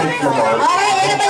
All right, everybody.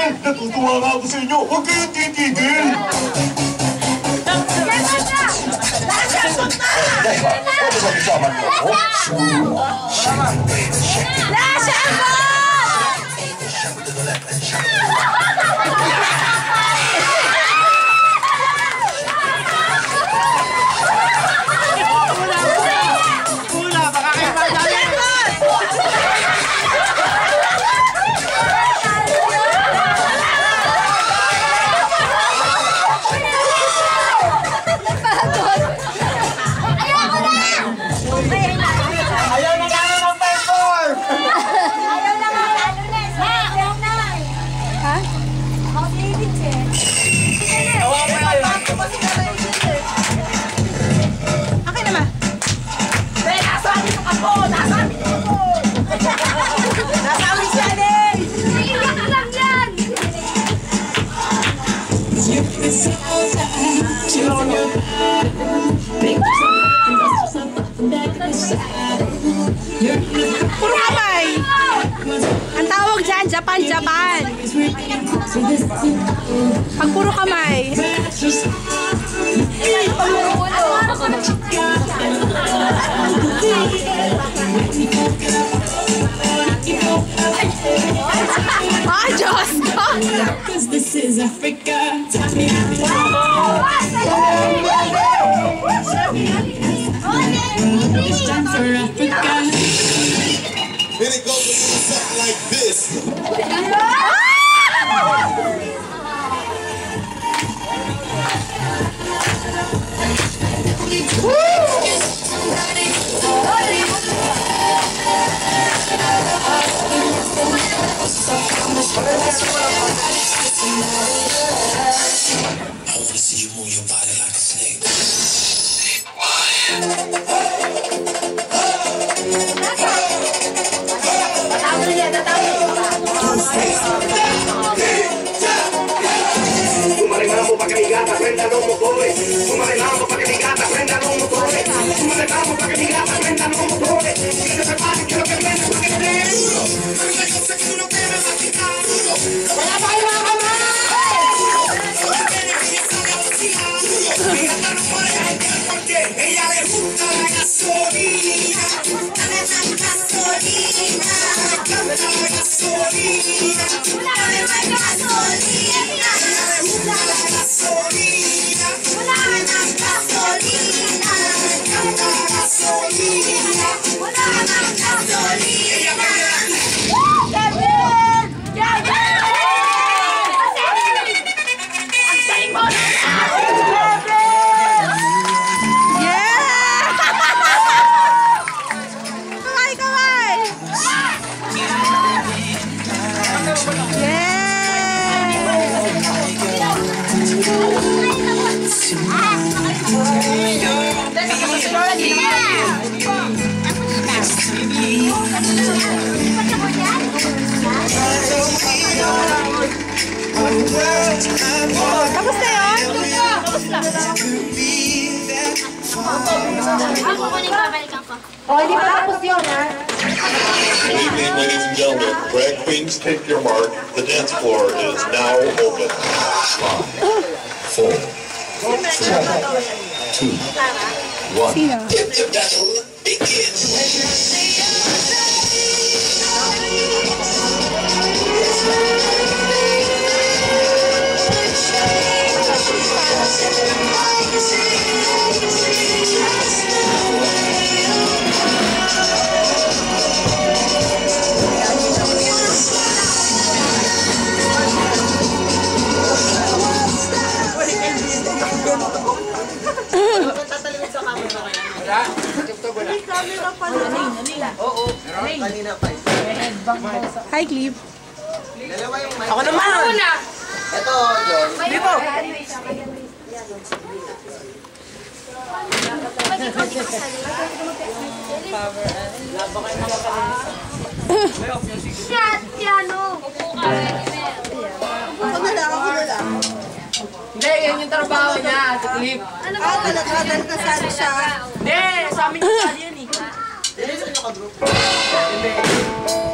Presidente da Tutualá do Senhor, o que tem que ter? Deixa eu Japan! Japan! Pag puro kamay. Súmale mambo pa' que mi gata prenda lomo pobre. Súmale mambo pa' que mi gata prenda lomo pobre. Súmale mambo pa' que mi gata prenda lomo pobre. Ako kunin ka, balikan hindi pa tapos yun, ha? Good evening, ladies and gentlemen. Drag queens, take your mark. The dance floor is now open. Five, four, three, two, one. Sino? Hi, Clip. Ako naman! Ito, John. Dito! Siya, piano. Upo ka, Ako na lang, ako na lang. Hindi, yan yung trabaho niya, si Clip. Ano Ah, talaga, dahil nasali siya. Hindi, sa amin yung sali yan eh. Hindi,